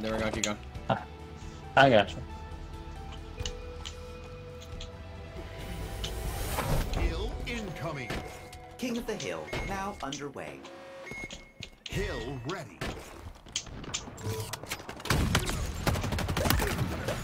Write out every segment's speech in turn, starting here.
There we go, keep going. I got you. Hill incoming. King of the Hill now underway. Hill ready.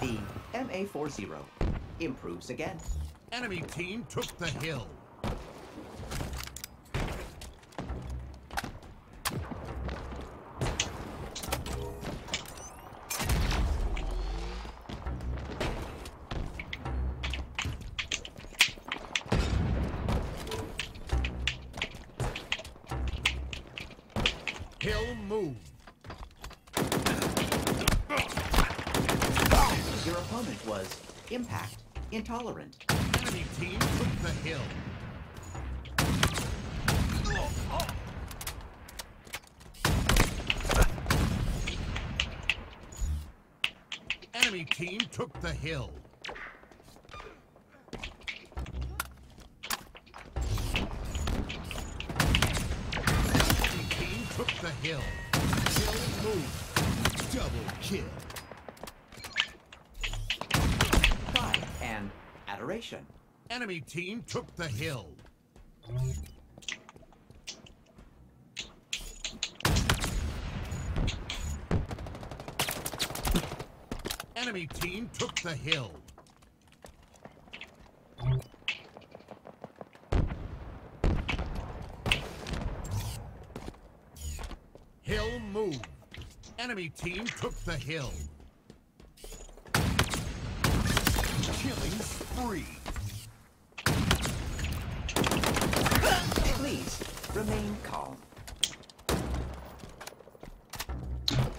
The MA40 improves again. Enemy team took the hill. Hill move. Your opponent was impact intolerant. Enemy team took the hill. Enemy team took the hill. Enemy team took the hill. Hill move. Double kill. Pride and adoration. Enemy team took the hill. Enemy team took the hill. Hill move. Enemy team took the hill. Killing spree. Please remain calm.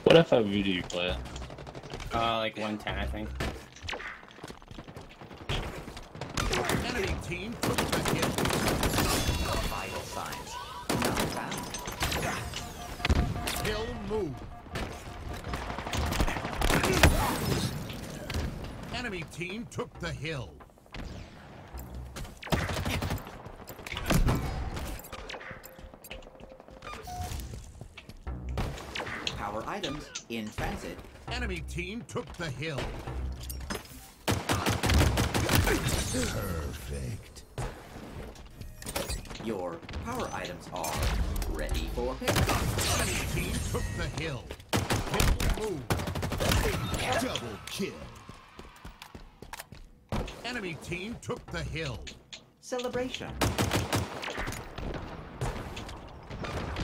What if I voodoo you play it? Uh, like 110, I think. Enemy team took move. Enemy team took the hill. Power items in transit. Enemy team took the hill. Perfect. Your power items are ready for pickup. Enemy team took the hill. Move. Double kill. Enemy team took the hill. Celebration.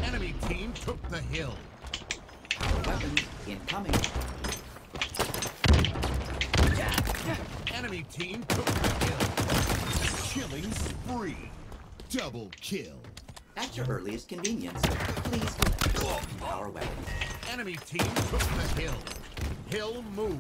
Enemy team took the hill. Power weapons incoming. Enemy team took the hill. Killing spree. Double kill. At your earliest convenience, please collect power weapons. Enemy team took the hill. Hill move.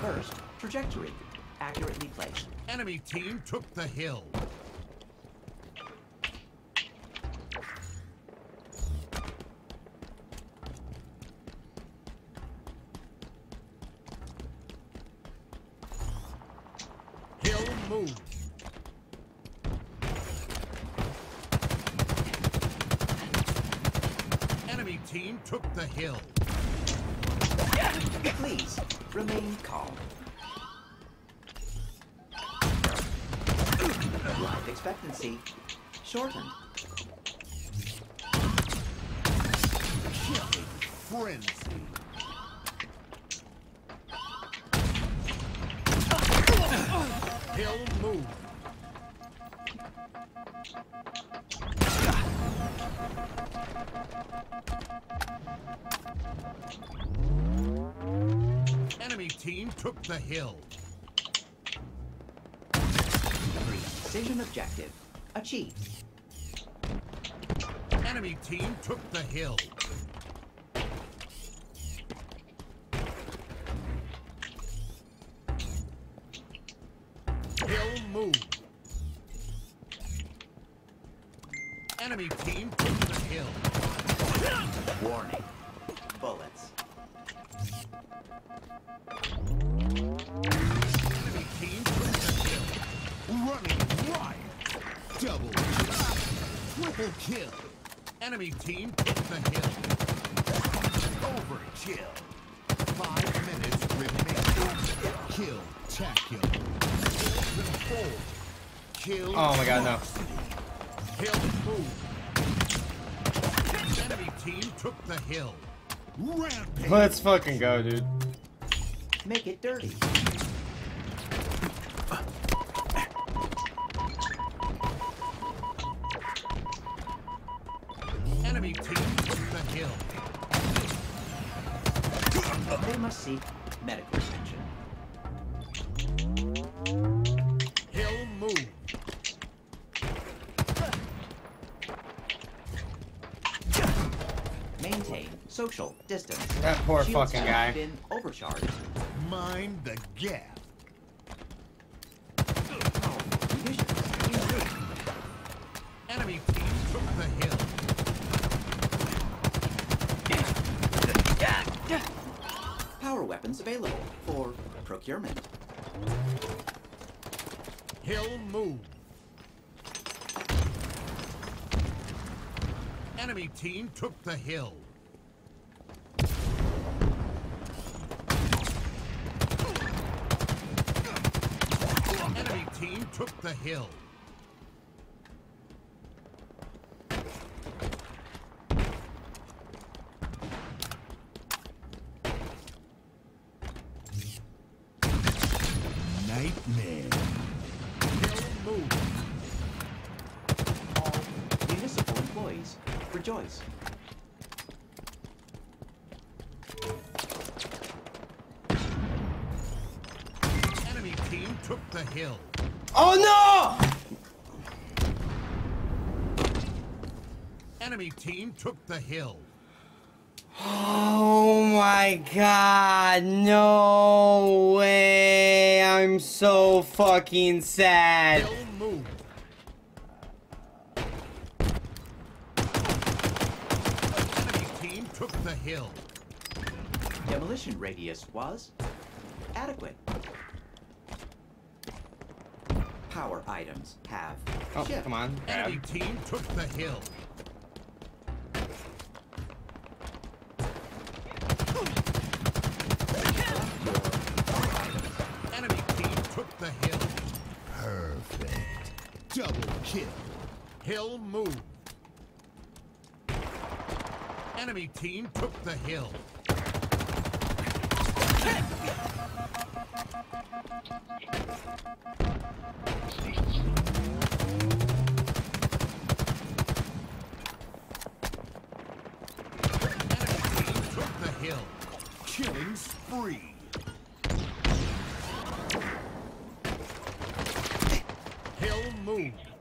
First, trajectory. Accurately placed. Enemy team took the hill. Hill team took the hill. Please remain calm. Life expectancy shortened. Killing frenzy. Hill move. Enemy team took the hill. Precision objective achieved. Enemy team took the hill. Hill move. Enemy team took the hill. Warning. Bullets. Enemy team took the hill. Running wild. Double kill. Triple kill. Enemy team took the hill. Overkill. Five minutes remaining. Kill. Tag kill. Control. Kill. Oh my god, no. Hill move. Enemy team took the hill. Rampage. Let's fucking go, dude. Make it dirty. Enemy team took the hill. They must seek medical attention. Maintain social distance. That poor Shields fucking have guy. been overcharged. Mind the gap. Powerful munitions in use. Enemy team took the hill. Power weapons available for procurement. Hill move. Enemy team took the hill. Enemy team took the hill. Nightmare. Hill move. All municipal employees, rejoice. Enemy team took the hill. Oh no! Enemy team took the hill. Oh my god, no way. I'm so fucking sad. Hill move. Enemy team took the hill. Demolition radius was adequate. Power items have Oh, shift. come on. Enemy Grab. team took the hill. Enemy team took the hill. Perfect. Double kill. Hill move. Enemy team took the hill. Killing spree. Hill move.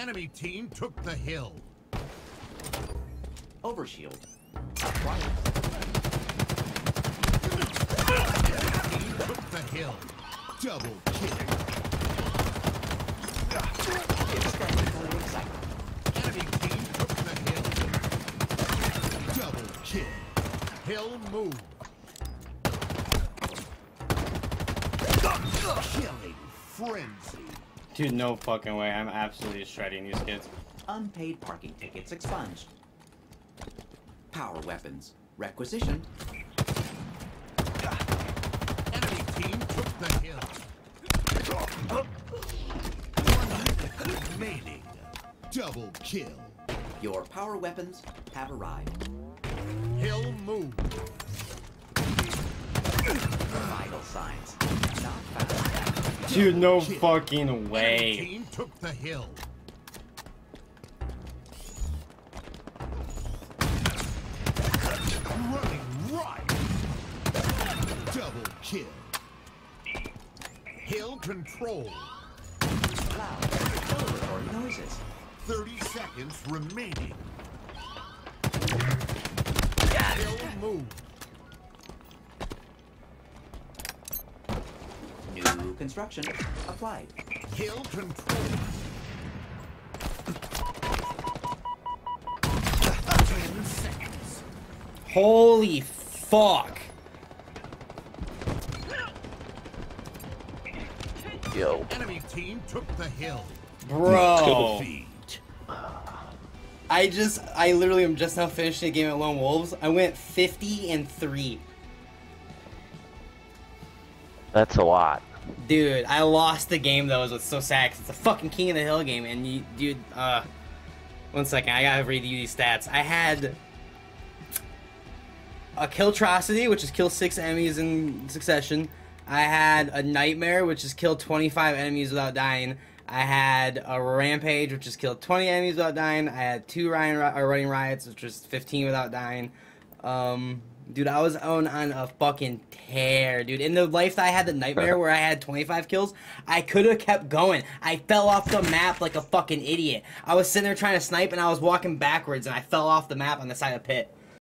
Enemy team took the hill. Overshield. Acquired. Team took the hill. Double kill. Extended for excitement. Enemy team took the hill. Double kill. Hill move. Killing frenzy. Dude, no fucking way. I'm absolutely shredding these kids. Unpaid parking tickets expunged. Power weapons requisitioned. Enemy team took the hill. Remaining. Double kill. Your power weapons have arrived. Hill move. Dude, no fucking way. took the hill. Running Riot. Double kill. Hill control. Noises. 30 seconds remaining. Hill. Construction applied. Hill control. Holy fuck? Yo. Enemy team took the hill. Bro. I just, I literally am just now finishing a game at Lone Wolves. I went 50 and 3. That's a lot. Dude, I lost the game though. It was so sad 'cause it's a fucking King of the Hill game. And you, dude, uh, one second, I gotta read you these stats. I had a Killtrocity, which is kill six enemies in succession. I had a Nightmare, which is kill 25 enemies without dying. I had a Rampage, which is kill 20 enemies without dying. I had two Ryan, or Running Riots, which was 15 without dying. Um, dude, I was on, on a fucking tear, dude. In the life that I had the Nightmare, where I had 25 kills, I could have kept going. I fell off the map like a fucking idiot. I was sitting there trying to snipe, and I was walking backwards, and I fell off the map on the side of the pit.